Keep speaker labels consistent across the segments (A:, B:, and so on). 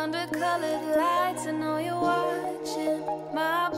A: Under colored lights, I know you're watching. My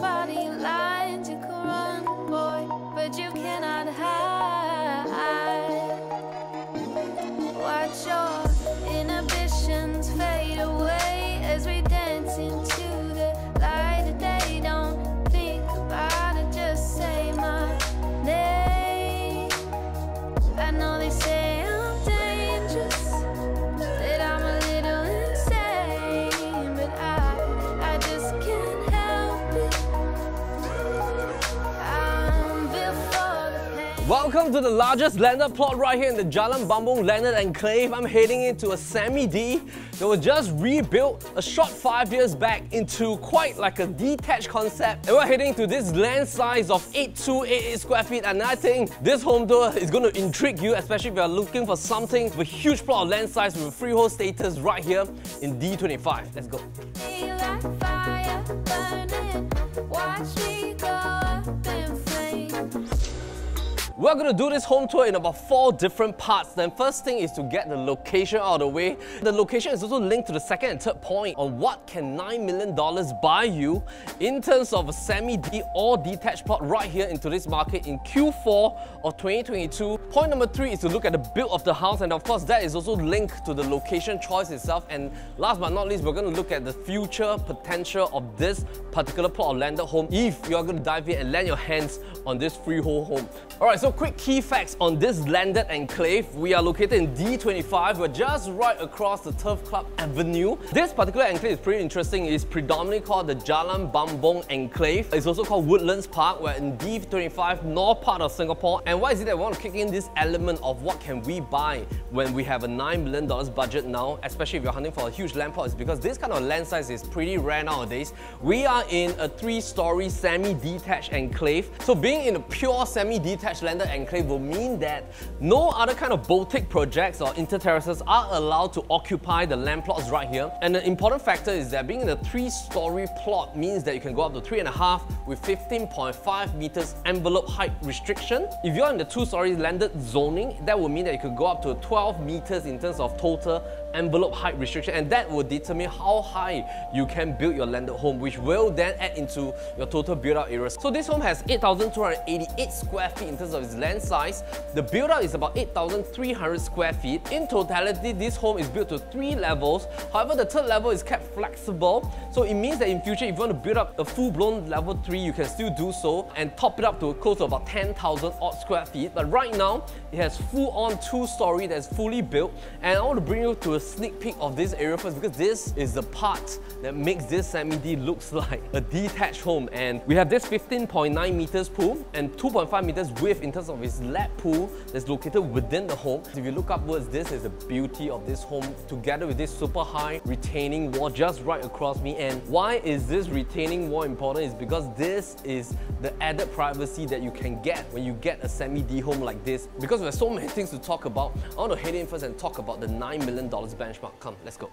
B: Welcome to the largest landed plot right here in the Jalan Bumbong Landed Enclave. I'm heading into a semi-D that was just rebuilt a short five years back into quite like a detached concept. And we're heading to this land size of 8288 square feet and I think this home tour is going to intrigue you, especially if you're looking for something with a huge plot of land size with freehold status right here in D25. Let's go. We're gonna do this home tour in about four different parts. Then first thing is to get the location out of the way. The location is also linked to the second and third point on what can $9 million buy you in terms of a semi-D or detached plot right here into this market in Q4 of 2022. Point number three is to look at the build of the house and of course that is also linked to the location choice itself. And last but not least, we're gonna look at the future potential of this particular plot of landed home if you're gonna dive in and land your hands on this freehold home. Alright, so quick key facts on this landed enclave. We are located in D25. We're just right across the Turf Club Avenue. This particular enclave is pretty interesting. It's predominantly called the Jalan Bumbong Enclave. It's also called Woodlands Park. We're in D25, north part of Singapore. And why is it that we want to kick in this element of what can we buy when we have a $9 million budget now, especially if you're hunting for a huge land plot, is because this kind of land size is pretty rare nowadays. We are in a three-story semi-detached enclave. So being in a pure semi-detached landed enclave will mean that no other kind of boutique projects or inter-terraces are allowed to occupy the land plots right here. And the important factor is that being in a three-story plot means that you can go up to three and a half with 15.5 meters envelope height restriction. If you're in the two-story landed zoning, that would mean that you could go up to 12 meters in terms of total envelope height restriction and that will determine how high you can build your landed home which will then add into your total build out area. So this home has 8,288 square feet in terms of its land size. The build out is about 8,300 square feet. In totality, this home is built to three levels. However, the third level is kept flexible. So it means that in future, if you want to build up a full-blown level 3, you can still do so and top it up to close to about 10,000 odd square feet. But right now, it has full-on two-story that's fully built. And I want to bring you to a sneak peek of this area first because this is the part that makes this semi-D looks like a detached home. And we have this 15.9 meters pool and 2.5 meters width in terms of its lap pool that's located within the home. If you look upwards, this is the beauty of this home together with this super high retaining wall just right across me. And why is this retaining wall important is because this is the added privacy that you can get when you get a semi-D home like this. Because have so many things to talk about, I want to head in first and talk about the $9 million benchmark. Come, let's go.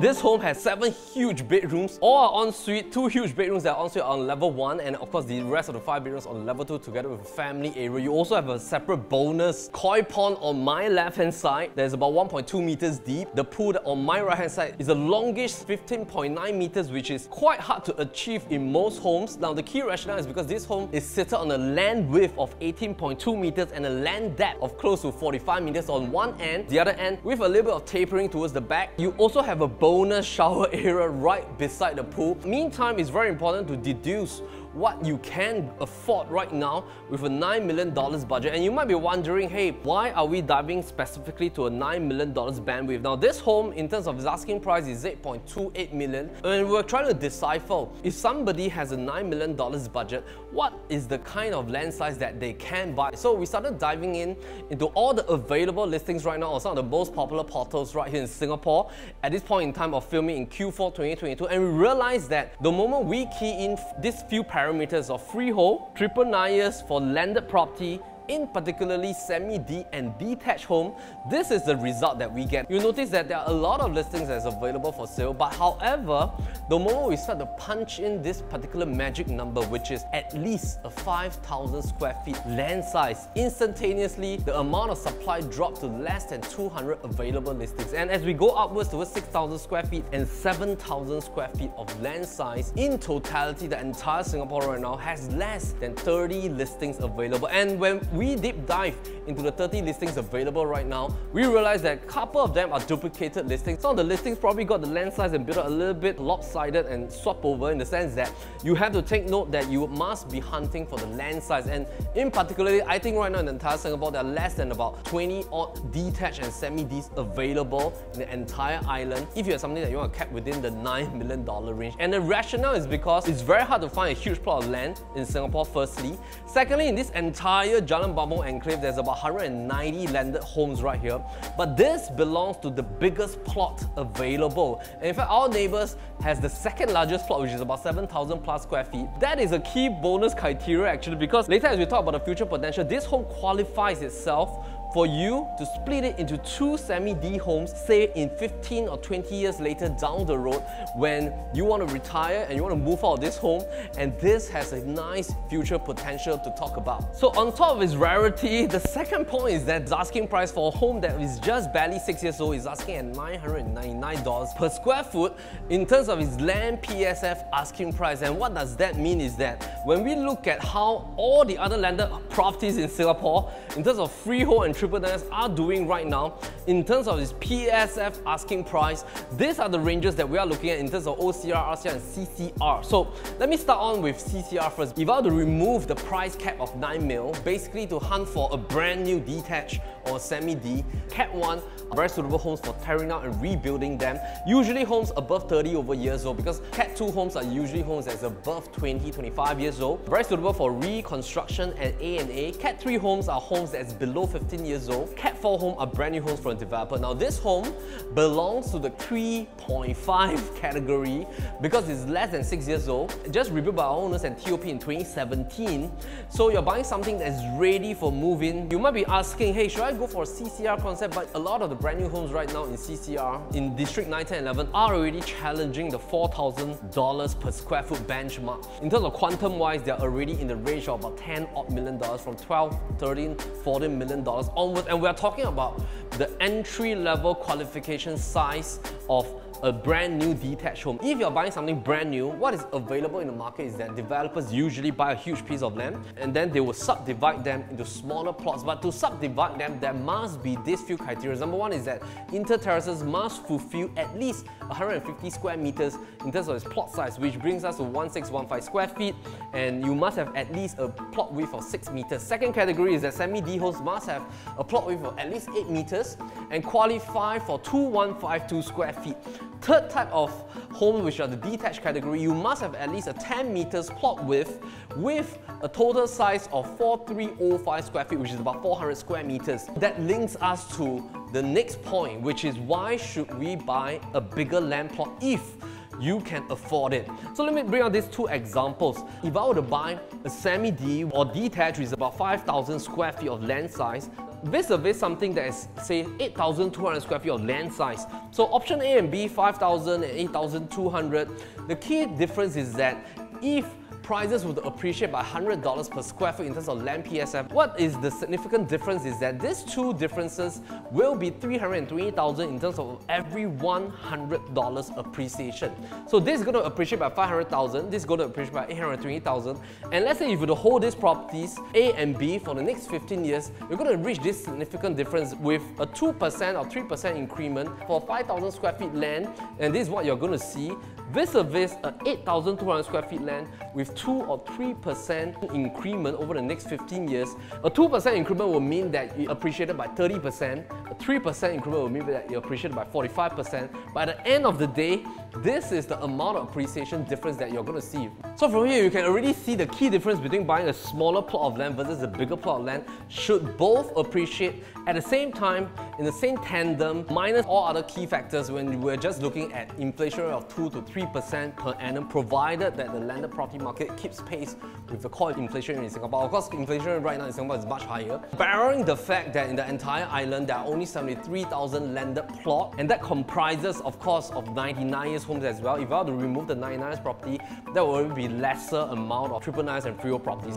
B: This home has seven huge bedrooms, all are ensuite, two huge bedrooms that are ensuite on level one, and of course the rest of the five bedrooms on level two together with a family area. You also have a separate bonus koi pond on my left hand side. There's about 1.2 meters deep. The pool on my right hand side is the longest 15.9 meters, which is quite hard to achieve in most homes. Now the key rationale is because this home is seated on a land width of 18.2 meters and a land depth of close to 45 meters on one end. The other end, with a little bit of tapering towards the back, you also have a bonus shower area right beside the pool. Meantime, it's very important to deduce what you can afford right now with a $9 million budget. And you might be wondering, hey, why are we diving specifically to a $9 million bandwidth? Now, this home, in terms of its asking price, is 8.28 million. And we're trying to decipher if somebody has a $9 million budget, what is the kind of land size that they can buy? So we started diving in into all the available listings right now on some of the most popular portals right here in Singapore at this point in time of filming in Q4 2022. And we realized that the moment we key in these few parameters of freehold, triple nine years for landed property, in particularly semi-D and detached home, this is the result that we get. You'll notice that there are a lot of listings that's available for sale, but however, the moment we start to punch in this particular magic number, which is at least a 5,000 square feet land size, instantaneously, the amount of supply dropped to less than 200 available listings. And as we go upwards towards 6,000 square feet and 7,000 square feet of land size, in totality, the entire Singapore right now has less than 30 listings available. And when we deep dive into the 30 listings available right now, we realize that a couple of them are duplicated listings. Some of the listings probably got the land size and built a little bit lopsided and swap over in the sense that you have to take note that you must be hunting for the land size. And in particularly, I think right now in the entire Singapore, there are less than about 20 odd detached and semi-Ds available in the entire island if you have something that you want to cap within the $9 million range. And the rationale is because it's very hard to find a huge plot of land in Singapore firstly. Secondly, in this entire Jalan Bumbong enclave, there's about 190 landed homes right here. But this belongs to the biggest plot available. And in fact, our neighbors has the second largest plot, which is about 7,000 plus square feet. That is a key bonus criteria actually, because later as we talk about the future potential, this home qualifies itself for you to split it into two semi-D homes, say in 15 or 20 years later down the road when you want to retire and you want to move out of this home and this has a nice future potential to talk about. So on top of its rarity, the second point is that the asking price for a home that is just barely 6 years old is asking at $999 per square foot in terms of its land PSF asking price. And what does that mean is that when we look at how all the other landed properties in Singapore in terms of freehold and triple are doing right now in terms of this PSF asking price. These are the ranges that we are looking at in terms of OCR, RCR and CCR. So let me start on with CCR first. If I were to remove the price cap of 9 mil, basically to hunt for a brand new detached or semi-D, Cat 1 very suitable homes for tearing out and rebuilding them. Usually homes above 30 over years old because Cat 2 homes are usually homes that's above 20, 25 years old. Very suitable for reconstruction and A&A. Cat 3 homes are homes that's below 15 years old. Cat 4 home are brand new homes from a developer. Now this home belongs to the 3.5 category because it's less than 6 years old. Just rebuilt by our owners and TOP in 2017. So you're buying something that's ready for move-in. You might be asking, hey, should I go for CCR concept? But a lot of the brand new homes right now in CCR, in District 9, 10, 11 are already challenging the $4,000 per square foot benchmark. In terms of quantum wise, they're already in the range of about 10 odd million dollars from 12, 13, 14 million dollars onwards. And we're talking about the entry level qualification size of a brand new detached home. If you're buying something brand new, what is available in the market is that developers usually buy a huge piece of land and then they will subdivide them into smaller plots. But to subdivide them, there must be these few criteria. Number one is that inter-terraces must fulfill at least 150 square meters in terms of its plot size, which brings us to 1615 square feet, and you must have at least a plot width of 6 meters. Second category is that semi-D homes must have a plot width of at least 8 meters and qualify for 2152 square feet. Third type of home, which are the detached category, you must have at least a 10 meters plot width with a total size of 4305 square feet, which is about 400 square meters. That links us to the next point, which is why should we buy a bigger land plot if you can afford it. So let me bring out these two examples. If I were to buy a semi-D or detached with about 5,000 square feet of land size, vis-a-vis something that is say 8,200 square feet of land size. So option A and B, 5,000 and 8,200. The key difference is that if prices would appreciate by $100 per square foot in terms of land PSF. What is the significant difference is that these two differences will be 320,000 in terms of every $100 appreciation. So this is going to appreciate by 500,000, this is going to appreciate by 820,000. And let's say if you were to hold these properties A and B for the next 15 years, you're going to reach this significant difference with a 2% or 3% increment for 5,000 square feet land. And this is what you're going to see vis-a-vis -vis a 8,200 square feet land with 2 or 3% increment over the next 15 years. A 2% increment will mean that you appreciated by 30%, a 3% increment will mean that you appreciated by 45%. By the end of the day, this is the amount of appreciation difference that you're going to see. So from here, you can already see the key difference between buying a smaller plot of land versus a bigger plot of land should both appreciate at the same time, in the same tandem, minus all other key factors when we're just looking at inflation rate of 2 to 3% per annum, provided that the landed property market keeps pace with the core inflation in Singapore. Of course, inflation right now in Singapore is much higher. Barring the fact that in the entire island, there are only 73,000 landed plot, and that comprises, of course, of 99 years homes as well. If I were to remove the 99 years property, that will be lesser amount of triple nines and freehold properties.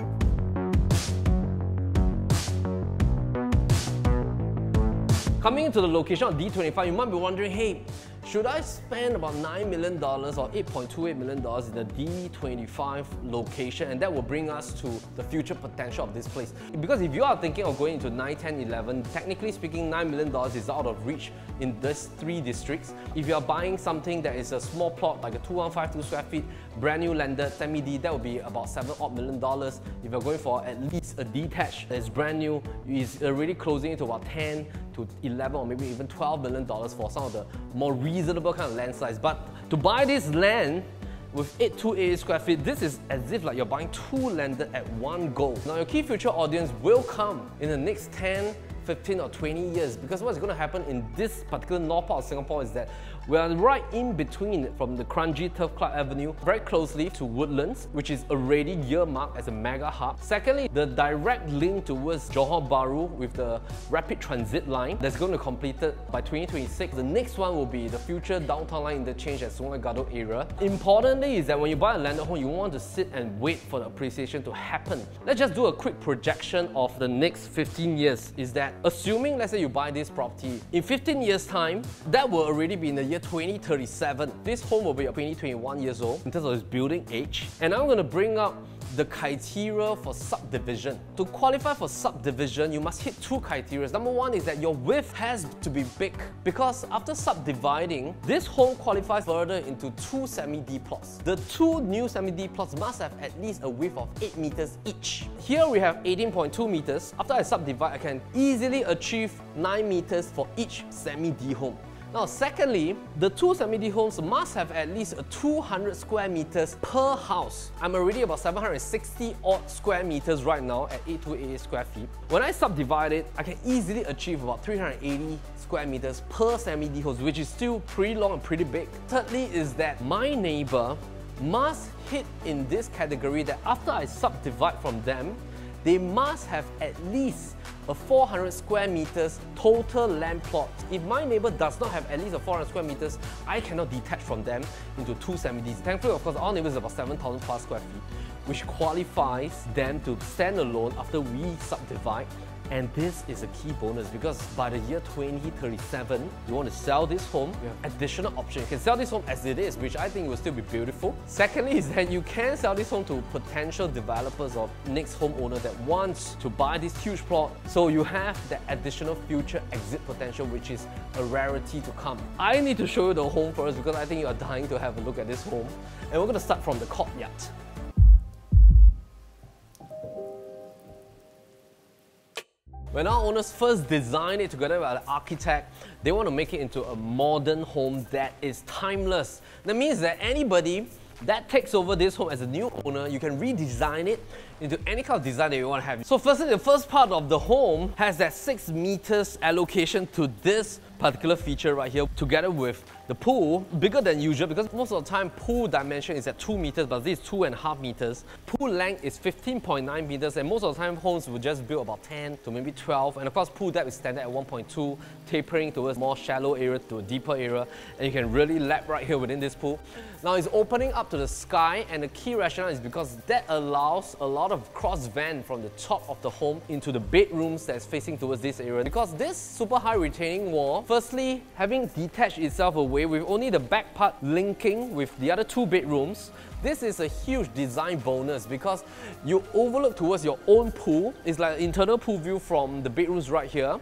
B: Coming into the location of D25, you might be wondering, hey, should I spend about $9 million or $8.28 million in the D25 location? And that will bring us to the future potential of this place. Because if you are thinking of going into 9, 10, 11, technically speaking, $9 million is out of reach in these three districts. If you are buying something that is a small plot, like a 2152 square feet, brand new landed, semi-D, that would be about 7 odd million dollars. If you're going for at least a detached that is brand new, is already closing into about 10 to 11 or maybe even 12 million dollars for some of the more reasonable kind of land size. But to buy this land, with 828 square feet, this is as if like you're buying two landed at one go. Now your key future audience will come in the next 10, 15 or 20 years because what's going to happen in this particular north part of Singapore is that we are right in between from the Kranji Turf Club Avenue very closely to Woodlands which is already earmarked as a mega hub. Secondly, the direct link towards Johor Bahru with the rapid transit line that's going to be completed by 2026. The next one will be the future downtown line interchange at Sungei Kadut area. Importantly is that when you buy a landed home, you want to sit and wait for the appreciation to happen. Let's just do a quick projection of the next 15 years is that assuming let's say you buy this property, in 15 years time, that will already be in the year 2037. This home will be 2021 years old in terms of its building age. And I'm to bring up the criteria for subdivision. To qualify for subdivision, you must hit two criteria. Number one is that your width has to be big because after subdividing, this home qualifies further into two semi-D plots. The two new semi-D plots must have at least a width of 8 meters each. Here we have 18.2 meters. After I subdivide, I can easily achieve 9 meters for each semi-D home. Now, secondly, the two semi-D homes must have at least 200 square meters per house. I'm already about 760 odd square meters right now at 8288 square feet. When I subdivide it, I can easily achieve about 380 square meters per semi-D homes, which is still pretty long and pretty big. Thirdly is that my neighbor must hit in this category that after I subdivide from them, they must have at least a 400 square meters total land plot. If my neighbor does not have at least a 400 square meters, I cannot detach from them into two semi-Ds. Thankfully, of course, our neighbor is about 7,000 plus square feet, which qualifies them to stand alone after we subdivide and this is a key bonus because by the year 2037, you want to sell this home, you have additional option. You can sell this home as it is, which I think will still be beautiful. Secondly is that you can sell this home to potential developers or next homeowner that wants to buy this huge plot. So you have that additional future exit potential, which is a rarity to come. I need to show you the home first because I think you are dying to have a look at this home. And we're going to start from the courtyard. When our owners first designed it together with an architect, they want to make it into a modern home that is timeless. That means that anybody that takes over this home as a new owner, you can redesign it into any kind of design that you want to have. So firstly, the first part of the home has that 6 meters allocation to this particular feature right here together with the pool bigger than usual because most of the time pool dimension is at 2 meters but this is 2.5 meters. Pool length is 15.9 meters and most of the time homes will just build about 10 to maybe 12 and of course pool depth is standard at 1.2 tapering towards more shallow area to a deeper area and you can really lap right here within this pool. Now it's opening up to the sky and the key rationale is because that allows a lot of cross vent from the top of the home into the bedrooms that's facing towards this area because this super high retaining wall Firstly, having detached itself away with only the back part linking with the other two bedrooms, this is a huge design bonus because you overlook towards your own pool. It's like an internal pool view from the bedrooms right here.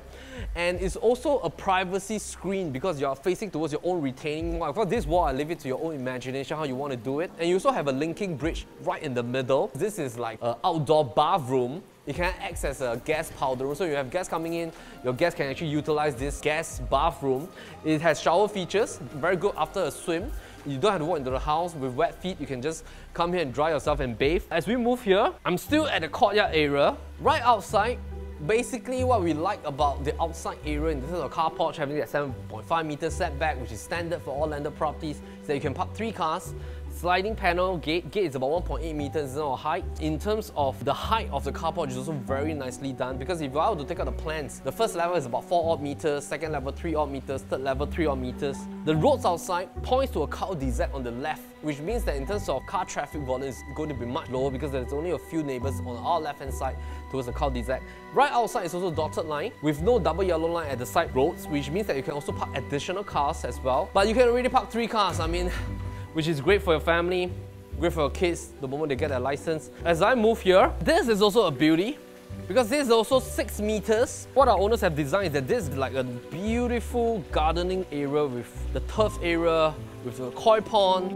B: And it's also a privacy screen because you're facing towards your own retaining wall. For this wall, I leave it to your own imagination how you want to do it. And you also have a linking bridge right in the middle. This is like an outdoor bathroom it can act as a guest powder room. So you have guests coming in, your guests can actually utilize this guest bathroom. It has shower features, very good after a swim. You don't have to walk into the house with wet feet. You can just come here and dry yourself and bathe. As we move here, I'm still at the courtyard area. Right outside, Basically, what we like about the outside area in terms of car porch having that 7.5 meter setback, which is standard for all landed properties, is that you can park three cars sliding panel gate. Gate is about 1.8 meters in height. In terms of the height of the carport is also very nicely done because if you are to take out the plans, the first level is about 4 odd meters, second level 3 odd meters, third level 3 odd meters. The roads outside points to a cul-de-sac on the left, which means that in terms of car traffic volume is going to be much lower because there's only a few neighbors on our left hand side towards the cul-de-sac. Right outside is also dotted line with no double yellow line at the side roads, which means that you can also park additional cars as well. But you can already park three cars. I mean, which is great for your family, great for your kids the moment they get their license. As I move here, this is also a beauty because this is also six meters. What our owners have designed is that this is like a beautiful gardening area with the turf area, with the koi pond.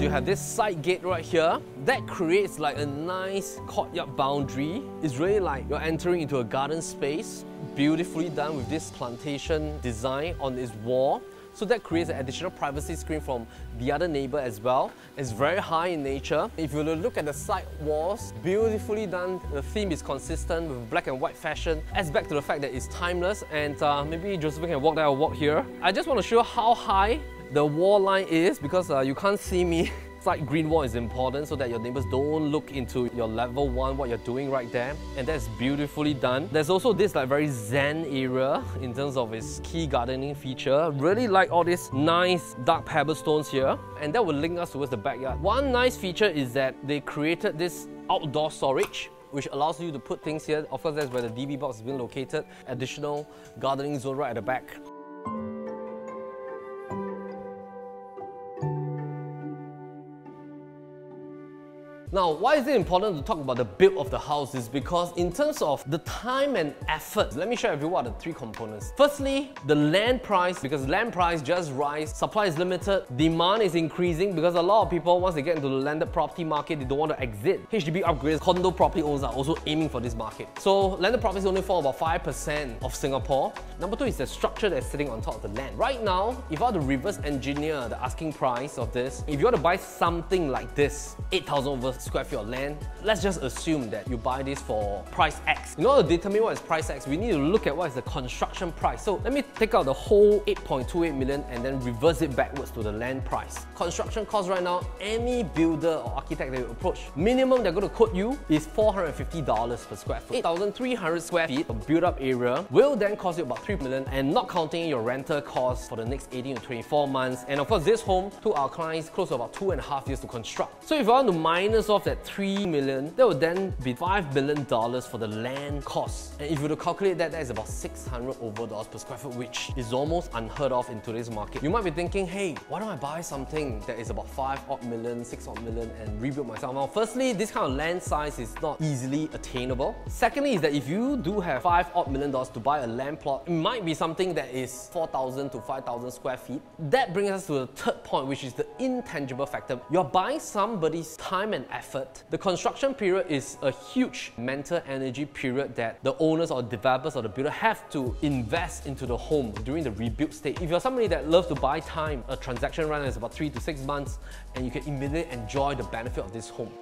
B: You have this side gate right here that creates like a nice courtyard boundary. It's really like you're entering into a garden space, beautifully done with this plantation design on its wall. So that creates an additional privacy screen from the other neighbor as well. It's very high in nature. If you look at the side walls, beautifully done. The theme is consistent with black and white fashion. Adds back to the fact that it's timeless and uh, maybe Josephine can walk there or walk here. I just want to show how high the wall line is because uh, you can't see me Side green wall is important so that your neighbors don't look into your level one, what you're doing right there. And that's beautifully done. There's also this like very zen area in terms of its key gardening feature. Really like all these nice dark pebble stones here. And that will link us towards the backyard. One nice feature is that they created this outdoor storage which allows you to put things here. Of course, that's where the DB box is being located. Additional gardening zone right at the back. Now, why is it important to talk about the build of the house is because in terms of the time and effort, let me share with you what are the three components. Firstly, the land price, because land price just rise, supply is limited, demand is increasing because a lot of people, once they get into the landed property market, they don't want to exit. HDB upgrades, condo property owners are also aiming for this market. So landed properties only form about 5% of Singapore. Number two is the structure that's sitting on top of the land. Right now, if I were to reverse engineer the asking price of this, if you want to buy something like this, 8,000 over square feet of land, let's just assume that you buy this for price X. In order to determine what is price X, we need to look at what is the construction price. So let me take out the whole 8.28 million and then reverse it backwards to the land price. Construction cost right now, any builder or architect that you approach, minimum they're going to quote you is $450 per square foot. 8,300 square feet of built-up area will then cost you about 3 million and not counting your rental costs for the next 18 to 24 months. And of course, this home to our clients close to about two and a half years to construct. So if I want to minus off that 3 million, that would then be 5 billion dollars for the land cost. And if you were to calculate that, that is about 600 over dollars per square foot, which is almost unheard of in today's market. You might be thinking, hey, why don't I buy something that is about 5 odd million, 6 odd million and rebuild myself? Now, firstly, this kind of land size is not easily attainable. Secondly is that if you do have 5 odd million dollars to buy a land plot, it might be something that is 4,000 to 5,000 square feet. That brings us to the third point, which is the intangible factor. You're buying somebody's time and effort the construction period is a huge mental energy period that the owners or developers or the builder have to invest into the home during the rebuild stage. If you're somebody that loves to buy time, a transaction run is about three to six months and you can immediately enjoy the benefit of this home.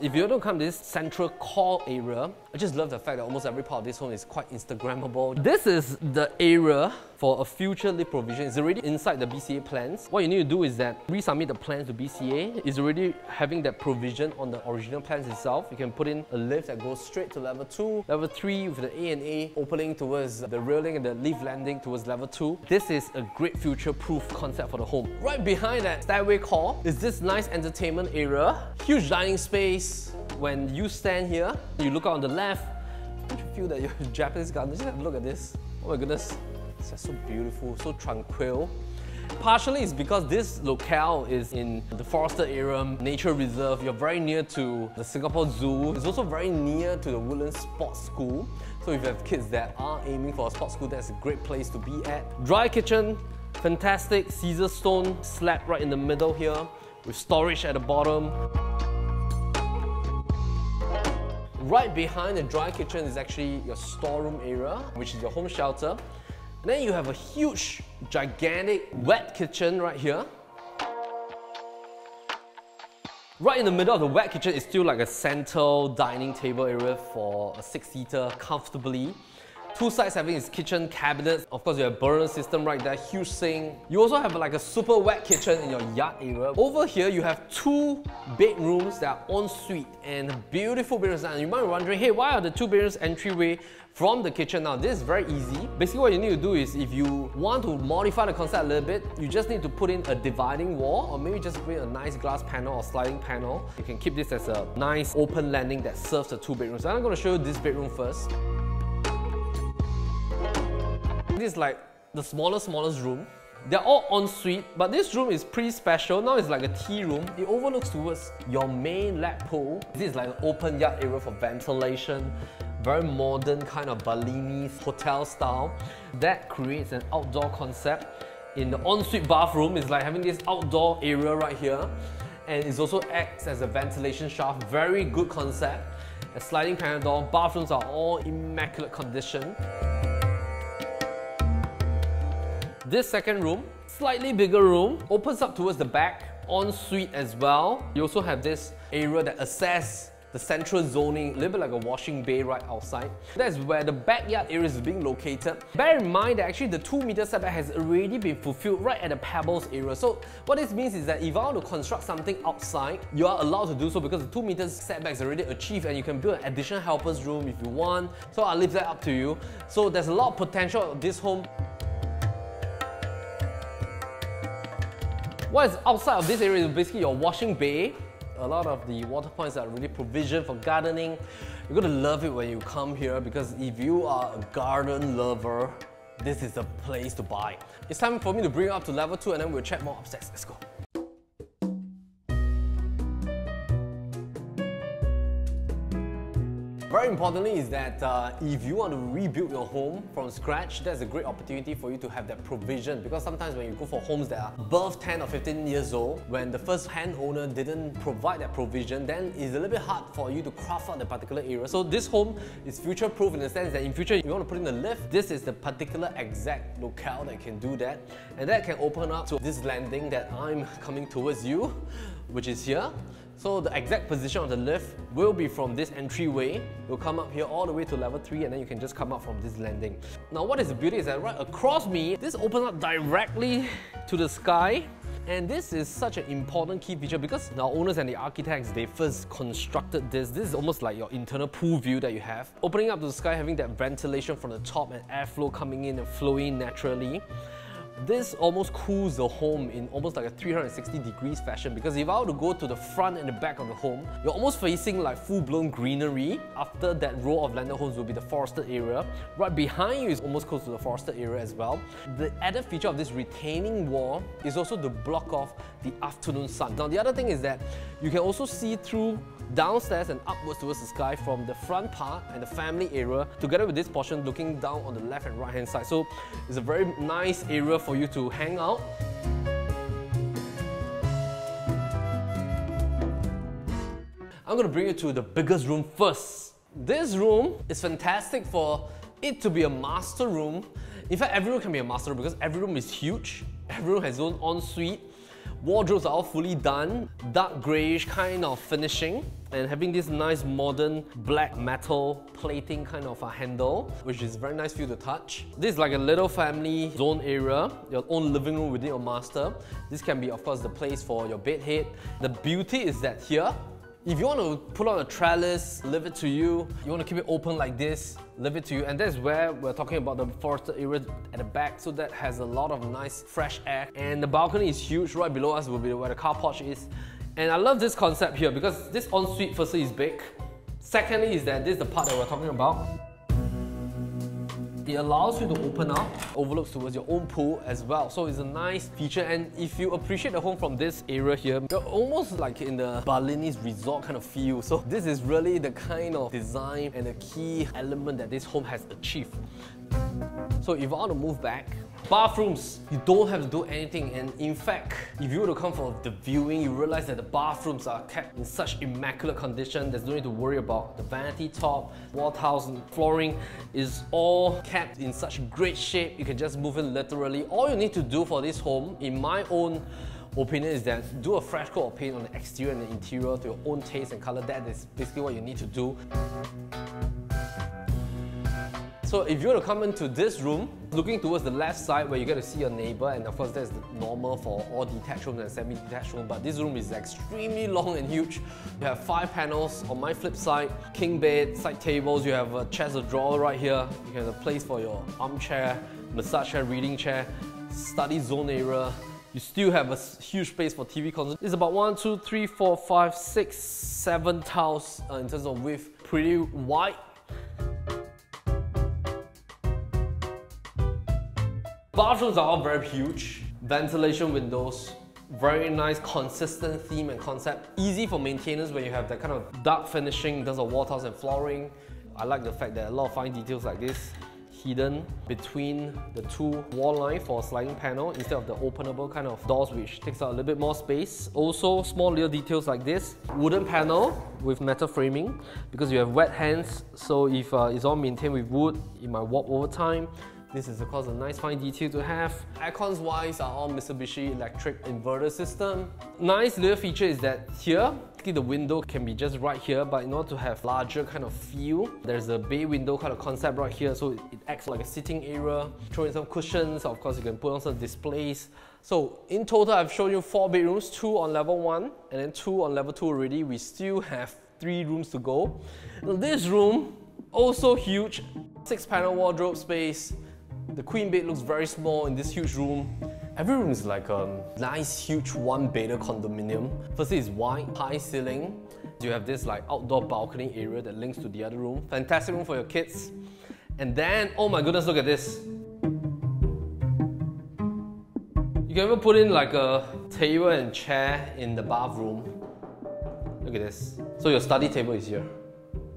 B: If you don't come to this central core area, I just love the fact that almost every part of this home is quite Instagrammable. This is the area for a future lift provision. It's already inside the BCA plans. What you need to do is that resubmit the plans to BCA. It's already having that provision on the original plans itself. You can put in a lift that goes straight to level 2, level 3 with the A&A opening towards the railing and the lift landing towards level 2. This is a great future-proof concept for the home. Right behind that stairway core is this nice entertainment area. Huge dining space. When you stand here, you look out on the left, don't you feel that you're Japanese garden? Just have a look at this. Oh my goodness. It's just so beautiful, so tranquil. Partially it's because this locale is in the forested area, nature reserve. You're very near to the Singapore Zoo. It's also very near to the Woodlands Sports School. So if you have kids that are aiming for a sports school, that's a great place to be at. Dry kitchen, fantastic Caesar stone slab right in the middle here with storage at the bottom. Right behind the dry kitchen is actually your storeroom area, which is your home shelter. Then you have a huge, gigantic wet kitchen right here. Right in the middle of the wet kitchen is still like a central dining table area for a six-seater comfortably. Two sides having its kitchen cabinets. Of course, you have burner system right there, huge sink. You also have like a super wet kitchen in your yard area. Over here, you have two bedrooms that are ensuite and beautiful bedrooms. And you might be wondering, hey, why are the two bedrooms entryway from the kitchen now? This is very easy. Basically, what you need to do is if you want to modify the concept a little bit, you just need to put in a dividing wall or maybe just put in a nice glass panel or sliding panel. You can keep this as a nice open landing that serves the two bedrooms. And I'm going to show you this bedroom first. This is like the smallest, smallest room. They're all ensuite, but this room is pretty special. Now it's like a tea room. It overlooks towards your main lap pool. This is like an open yard area for ventilation. Very modern kind of Balinese hotel style. That creates an outdoor concept. In the ensuite bathroom, it's like having this outdoor area right here. And it also acts as a ventilation shaft. Very good concept. A sliding panel door. Bathrooms are all immaculate condition. This second room, slightly bigger room, opens up towards the back, ensuite as well. You also have this area that access the central zoning, a little bit like a washing bay right outside. That's where the backyard area is being located. Bear in mind that actually the 2 meter setback has already been fulfilled right at the pebbles area. So what this means is that if I want to construct something outside, you are allowed to do so because the 2 meters setback is already achieved and you can build an additional helper's room if you want. So I'll leave that up to you. So there's a lot of potential of this home. What is outside of this area is basically your washing bay. A lot of the water points are really provisioned for gardening. You're gonna love it when you come here because if you are a garden lover, this is the place to buy. It's time for me to bring you up to level 2 and then we'll check more upstairs. Let's go. Very importantly is that uh, if you want to rebuild your home from scratch, that's a great opportunity for you to have that provision because sometimes when you go for homes that are above 10 or 15 years old, when the first hand owner didn't provide that provision, then it's a little bit hard for you to craft out the particular area. So this home is future proof in the sense that in future you want to put in a lift, this is the particular exact locale that can do that and that can open up to this landing that I'm coming towards you, which is here. So the exact position of the lift will be from this entryway. You'll come up here all the way to level 3 and then you can just come up from this landing. Now what is the beauty is that right across me, this opens up directly to the sky. And this is such an important key feature because the owners and the architects, they first constructed this. This is almost like your internal pool view that you have. Opening up to the sky, having that ventilation from the top and airflow coming in and flowing naturally. This almost cools the home in almost like a 360 degrees fashion because if I were to go to the front and the back of the home, you're almost facing like full-blown greenery. After that row of landed homes will be the forested area. Right behind you is almost close to the forested area as well. The added feature of this retaining wall is also to block off the afternoon sun. Now the other thing is that you can also see through downstairs and upwards towards the sky from the front part and the family area together with this portion looking down on the left and right hand side. So it's a very nice area for you to hang out. I'm gonna bring you to the biggest room first. This room is fantastic for it to be a master room. In fact, every room can be a master room because every room is huge. Every room has its own ensuite. Wardrobes are all fully done, dark greyish kind of finishing and having this nice modern black metal plating kind of a handle, which is very nice you to touch. This is like a little family zone area, your own living room within your master. This can be, of course, the place for your bed head. The beauty is that here, if you want to put on a trellis, leave it to you. You want to keep it open like this, leave it to you. And that's where we're talking about the forested area at the back. So that has a lot of nice fresh air. And the balcony is huge. Right below us will be where the car porch is. And I love this concept here because this ensuite firstly is big. Secondly is that this is the part that we're talking about. It allows you to open up, overlooks towards your own pool as well. So it's a nice feature and if you appreciate the home from this area here, you're almost like in the Balinese resort kind of feel. So this is really the kind of design and the key element that this home has achieved. So if I want to move back, Bathrooms, you don't have to do anything and in fact, if you were to come for the viewing, you realize that the bathrooms are kept in such immaculate condition, there's no need to worry about the vanity top, wall tiles and flooring is all kept in such great shape, you can just move in literally. All you need to do for this home, in my own opinion is that do a fresh coat of paint on the exterior and the interior to your own taste and color. That is basically what you need to do. So if you were to come into this room, looking towards the left side where you get to see your neighbor, and of course that's normal for all detached rooms and semi-detached rooms, but this room is extremely long and huge. You have five panels on my flip side, king bed, side tables, you have a chest of drawer right here, you have a place for your armchair, massage chair, reading chair, study zone area, you still have a huge space for TV console. It's about one, two, three, four, five, six, seven tiles uh, in terms of width. Pretty wide. Bathrooms are all very huge. Ventilation windows, very nice consistent theme and concept. Easy for maintenance when you have that kind of dark finishing in terms of wall tiles and flooring. I like the fact that a lot of fine details like this hidden between the two wall line for a sliding panel instead of the openable kind of doors which takes up a little bit more space. Also small little details like this. Wooden panel with metal framing because you have wet hands so if uh, it's all maintained with wood it might warp over time. This is of course a nice fine detail to have. Aircons wise are all Mitsubishi electric inverter system. Nice little feature is that here, the window can be just right here, but in order to have larger kind of feel, there's a bay window kind of concept right here, so it acts like a sitting area. Throw in some cushions, of course you can put on some displays. So in total, I've shown you four bedrooms, two on level one, and then two on level two already. We still have three rooms to go. Now this room, also huge, six panel wardrobe space, the queen bed looks very small in this huge room. Every room is like a nice huge one bedder condominium. Firstly, it's wide, high ceiling. You have this like outdoor balcony area that links to the other room. Fantastic room for your kids. And then, oh my goodness, look at this. You can even put in like a table and chair in the bathroom. Look at this. So your study table is here.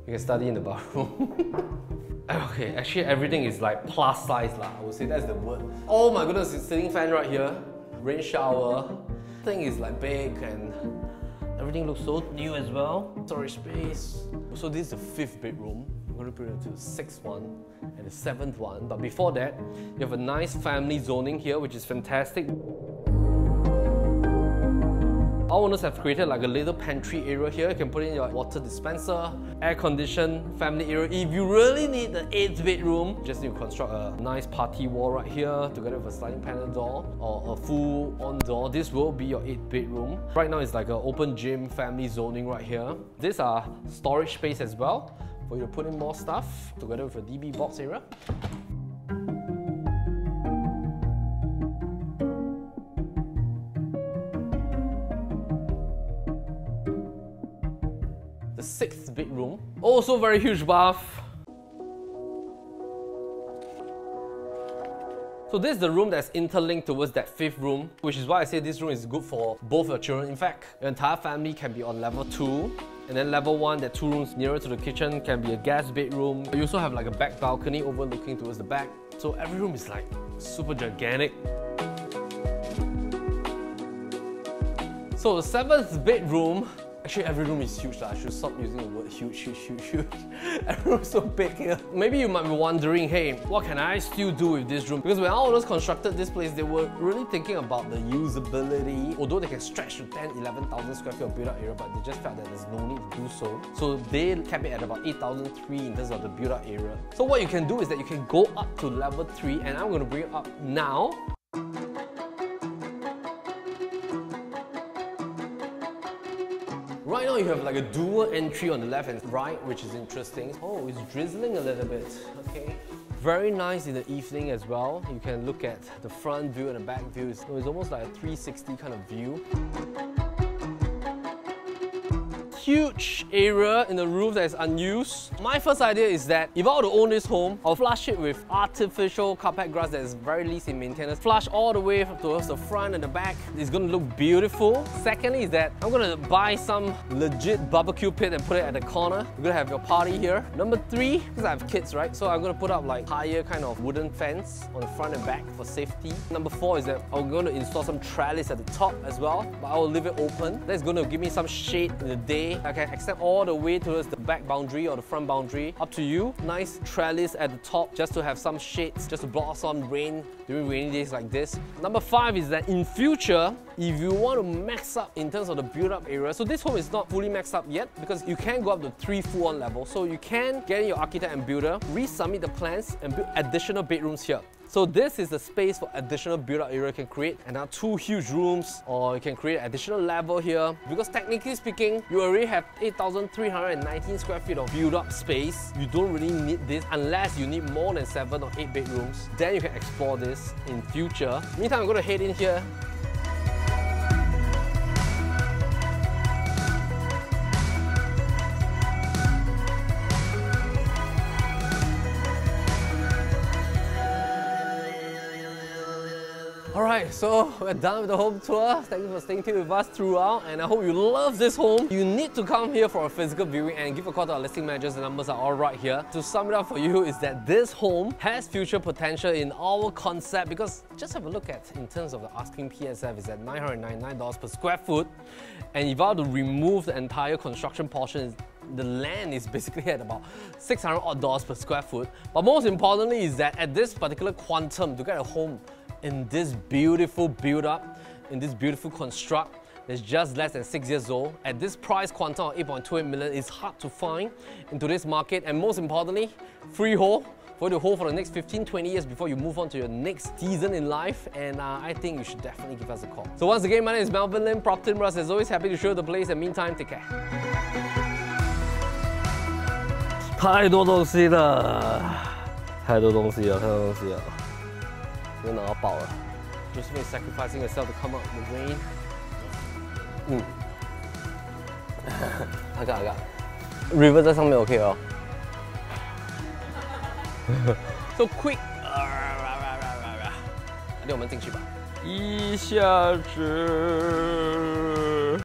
B: You can study in the bathroom. Oh, okay, actually everything is like plus size lah. I would say that's the word. Oh my goodness, it's ceiling fan right here. Rain shower. Thing is like big and everything looks so new as well. Storage space. So this is the fifth bedroom. I'm gonna put it to the sixth one and the seventh one. But before that, you have a nice family zoning here, which is fantastic. Our owners have created like a little pantry area here. You can put in your water dispenser, air conditioned family area. If you really need the eighth bedroom, just need to construct a nice party wall right here together with a sliding panel door or a full on door. This will be your eighth bedroom. Right now it's like an open gym family zoning right here. These are storage space as well for you to put in more stuff together with a DB box area. Sixth bedroom. Also very huge bath. So this is the room that's interlinked towards that fifth room, which is why I say this room is good for both your children. In fact, your entire family can be on level 2, and then level 1, that two rooms nearer to the kitchen, can be a guest bedroom. You also have like a back balcony overlooking towards the back. So every room is like super gigantic. So the seventh bedroom Actually, every room is huge. I should stop using the word huge, huge, huge, huge. every room is so big here. Maybe you might be wondering, hey, what can I still do with this room? Because when our owners constructed this place, they were really thinking about the usability. Although they can stretch to 10, 11,000 square feet of built-up area, but they just felt that there's no need to do so. So they kept it at about 8,003 in terms of the built-up area. So what you can do is that you can go up to level 3, and I'm going to bring it up now. Right now you have like a dual entry on the left and right, which is interesting. Oh, it's drizzling a little bit, okay. Very nice in the evening as well. You can look at the front view and the back view. It's almost like a 360 kind of view. Huge area in the roof that is unused. My first idea is that if I were to own this home, I'll flush it with artificial carpet grass that is very least in maintenance. Flush all the way towards the front and the back. It's gonna look beautiful. Secondly is that I'm gonna buy some legit barbecue pit and put it at the corner. You're gonna have your party here. Number three, because I have kids, right? So I'm gonna put up like higher kind of wooden fence on the front and back for safety. Number four is that I'm gonna install some trellis at the top as well, but I will leave it open. That's gonna give me some shade in the day. I can extend all the way towards the back boundary or the front boundary. Up to you. Nice trellis at the top just to have some shades, just to block some rain during rainy days like this. Number five is that in future, if you want to max up in terms of the build-up area, so this home is not fully maxed up yet because you can go up to three full-on level. So you can get in your architect and builder, resubmit the plans and build additional bedrooms here. So this is the space for additional build-up area you can create and now two huge rooms or you can create additional level here because technically speaking you already have 8,319 square feet of build-up space. You don't really need this unless you need more than 7 or 8 bedrooms. Then you can explore this in future. Meantime I'm going to head in here Alright, so we're done with the home tour. Thank you for staying with us throughout and I hope you love this home. You need to come here for a physical viewing and give a call to our listing managers. The numbers are all right here. To sum it up for you is that this home has future potential in our concept because just have a look at in terms of the asking PSF is at $999 per square foot and if I were to remove the entire construction portion the land is basically at about 600 odd dollars per square foot. But most importantly is that at this particular quantum, to get a home in this beautiful build up, in this beautiful construct that's just less than six years old. At this price quantum of 8.28 million is hard to find in today's market and most importantly, freehold for you to hold for the next 15, 20 years before you move on to your next season in life and uh, I think you should definitely give us a call. So once again, my name is Melvin Lim, Property Russ. As always, happy to show you the place and meantime, take care. 太多东西了，太多东西了，太多东西了。 真的拿到爆了。Josephine is sacrificing herself to come out in the rain. 嗯，阿嘎阿嘎，River 在上面 OK 哦。so quick，那我们进去吧。一下子。